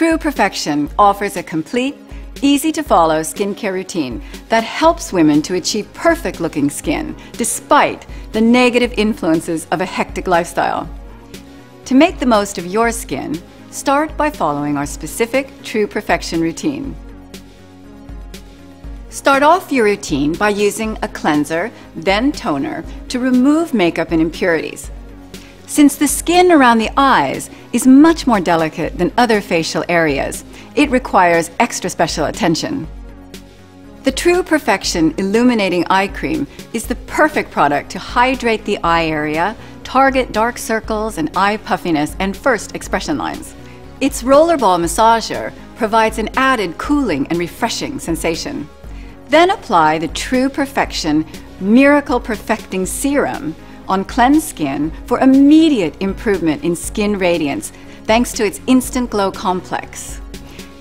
True Perfection offers a complete, easy to follow skincare routine that helps women to achieve perfect looking skin despite the negative influences of a hectic lifestyle. To make the most of your skin, start by following our specific True Perfection routine. Start off your routine by using a cleanser, then toner, to remove makeup and impurities. Since the skin around the eyes is much more delicate than other facial areas, it requires extra special attention. The True Perfection Illuminating Eye Cream is the perfect product to hydrate the eye area, target dark circles and eye puffiness and first expression lines. Its rollerball massager provides an added cooling and refreshing sensation. Then apply the True Perfection Miracle Perfecting Serum on cleansed skin for immediate improvement in skin radiance thanks to its Instant Glow Complex.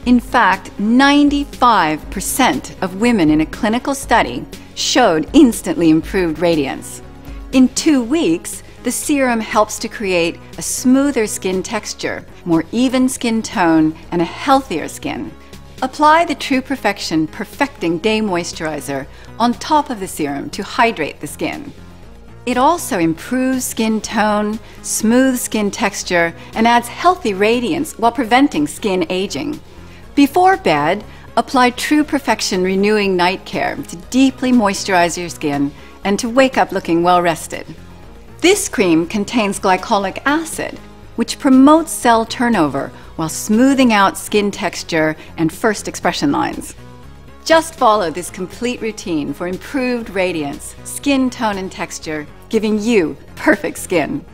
In fact, 95% of women in a clinical study showed instantly improved radiance. In two weeks, the serum helps to create a smoother skin texture, more even skin tone, and a healthier skin. Apply the True Perfection Perfecting Day Moisturizer on top of the serum to hydrate the skin. It also improves skin tone, smooths skin texture, and adds healthy radiance while preventing skin aging. Before bed, apply True Perfection Renewing Night Care to deeply moisturize your skin and to wake up looking well rested. This cream contains glycolic acid, which promotes cell turnover while smoothing out skin texture and first expression lines. Just follow this complete routine for improved radiance, skin tone and texture, giving you perfect skin.